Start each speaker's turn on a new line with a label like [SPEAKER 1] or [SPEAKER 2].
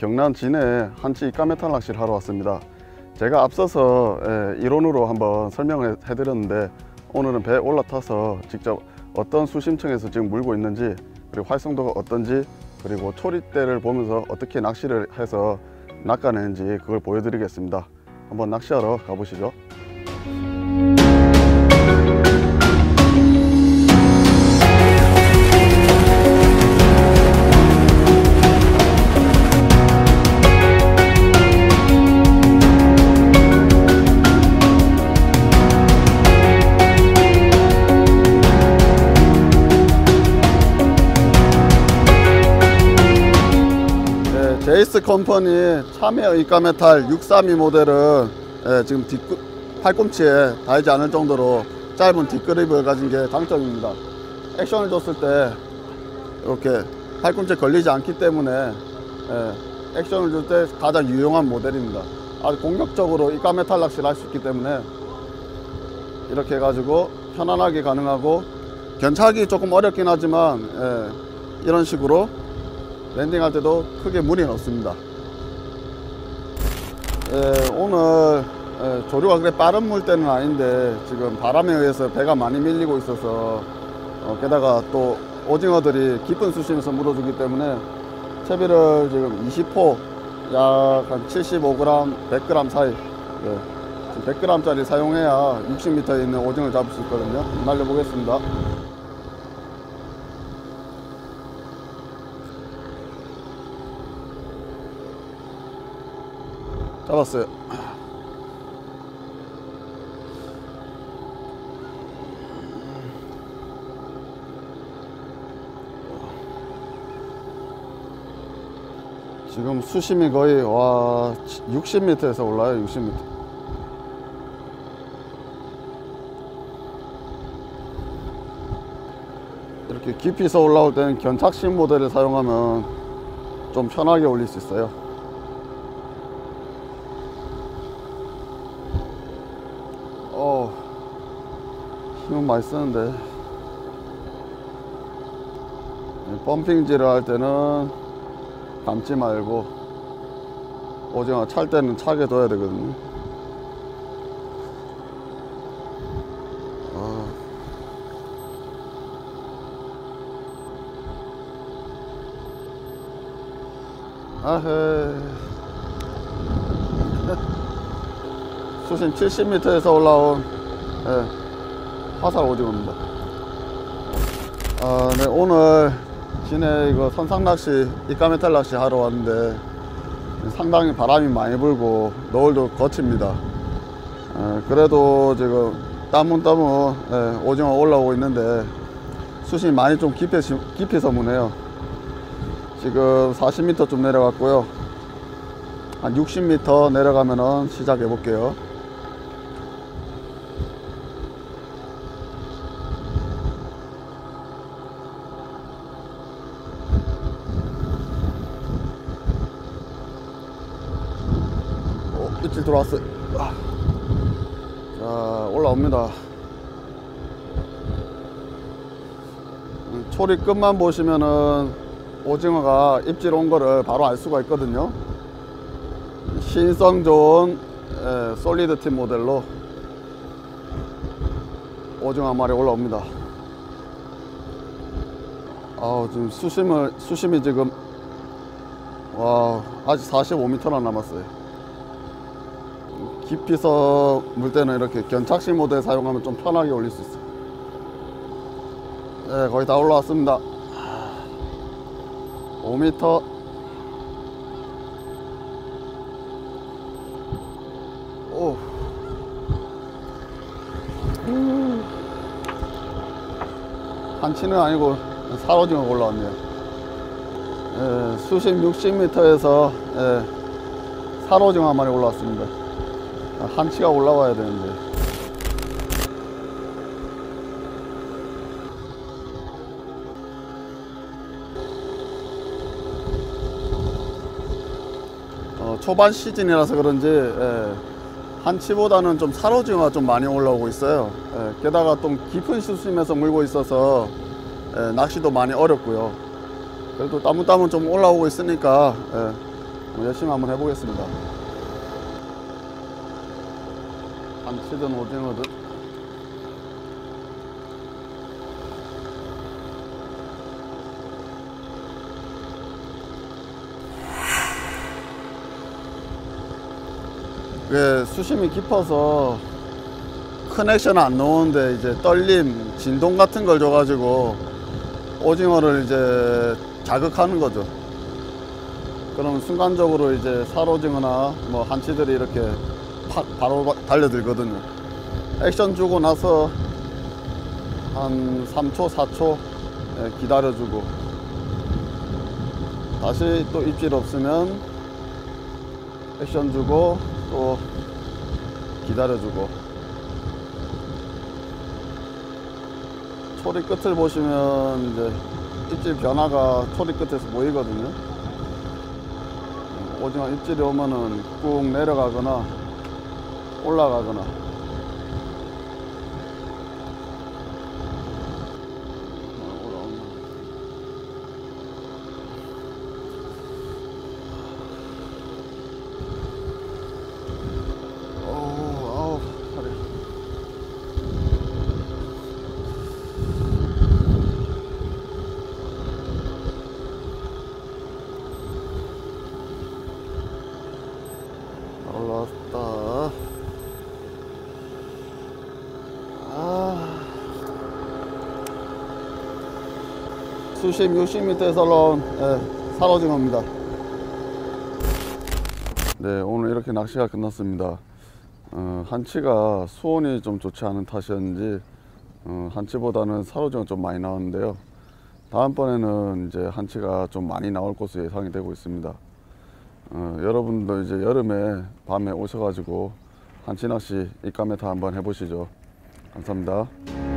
[SPEAKER 1] 경남 진해 한치 까메탈 낚시를 하러 왔습니다. 제가 앞서서 예, 이론으로 한번 설명을 해드렸는데 오늘은 배에 올라타서 직접 어떤 수심층에서 지금 물고 있는지 그리고 활성도가 어떤지 그리고 초리대를 보면서 어떻게 낚시를 해서 낚아내는지 그걸 보여드리겠습니다. 한번 낚시하러 가보시죠. 네, 제이스 컴퍼니 참여 이카메탈 632 모델은 예, 지금 뒷 팔꿈치에 닿지 않을 정도로 짧은 뒷그립을 가진 게 장점입니다. 액션을 줬을 때 이렇게 팔꿈치에 걸리지 않기 때문에 예, 액션을 줄 때 가장 유용한 모델입니다. 아주 공격적으로 이카메탈 낚시를 할 수 있기 때문에 이렇게 해가지고 편안하게 가능하고 견착이 조금 어렵긴 하지만 예, 이런 식으로 랜딩할 때도 크게 무리는 없습니다. 예, 오늘 예, 조류가 그래 빠른 물때는 아닌데 지금 바람에 의해서 배가 많이 밀리고 있어서 어, 게다가 또 오징어들이 깊은 수심에서 물어주기 때문에 채비를 지금 20호 약 한 75g, 100g 사이 예, 지금 100g짜리 사용해야 60m에 있는 오징어를 잡을 수 있거든요. 날려보겠습니다. 잡았어요. 지금 수심이 거의 와 60m에서 올라요 60m. 이렇게 깊이서 올라올 때는 견착식 모델을 사용하면 좀 편하게 올릴 수 있어요. 어 힘은 많이 쓰는데. 이 펌핑질을 할 때는 감지 말고 오징어 찰 때는 차게 둬야 되거든요. 아. 아헤. 수심 70m에서 올라온 예, 화살 오징어입니다. 아, 네, 오늘 진해 이거 선상 낚시, 이까메탈 낚시 하러 왔는데 상당히 바람이 많이 불고 노을도 거칩니다. 예, 그래도 지금 따문따문 예, 오징어 올라오고 있는데 수심이 많이 좀 깊이, 깊이서 무네요. 지금 40m 좀 내려갔고요. 한 60m 내려가면은 시작해 볼게요. 어, 입질 들어왔어요. 아. 자, 올라옵니다. 음, 초리 끝만 보시면은 오징어가 입질 온 거를 바로 알 수가 있거든요. 신성 좋은 에, 솔리드 팀 모델로 오징어 한 마리 올라옵니다. 아우 지금 수심을 수심이 지금 와 아직 45m나 남았어요. 깊이서 물 때는 이렇게 견착식 모델 사용하면 좀 편하게 올릴 수 있어요. 네 거의 다 올라왔습니다. 5m 오. 한 치는 아니고 사로징어 올라왔네요. 예, 수심 60m에서 예, 사로징어 한 마리 올라왔습니다. 아, 한치가 올라와야 되는데. 어, 초반 시즌이라서 그런지 예, 한치보다는 좀 사로징어가 좀 많이 올라오고 있어요. 예, 게다가 좀 깊은 수심에서 물고 있어서 예, 낚시도 많이 어렵고요. 그래도 따문따문 좀 올라오고 있으니까 예, 뭐 열심히 한번 해보겠습니다. 한치든 오징어든 이게 수심이 깊어서 큰 액션은 안 나오는데 이제 떨림, 진동 같은 걸 줘가지고 오징어를 이제 자극하는 거죠. 그러면 순간적으로 이제 살오징어나 뭐 한치들이 이렇게 팍 바로 바- 달려들거든요. 액션 주고 나서 한 3초, 4초 예, 기다려주고 다시 또 입질 없으면 액션 주고 또 기다려주고 초리 끝을 보시면 이제 입질 변화가 초리 끝에서 보이거든요. 오징어 입질이 오면은 꾹 내려가거나 올라가거나. 올라왔다. 수심 60m에서 올라온 예, 살오징어입니다. 네, 오늘 이렇게 낚시가 끝났습니다. 어, 한치가 수온이 좀 좋지 않은 탓이었는지 어, 한치보다는 살오징어 좀 많이 나왔는데요. 다음번에는 이제 한치가 좀 많이 나올 것으로 예상이 되고 있습니다. 어, 여러분도 이제 여름에 밤에 오셔가지고 한치 낚시 입가메타 한번 해보시죠. 감사합니다.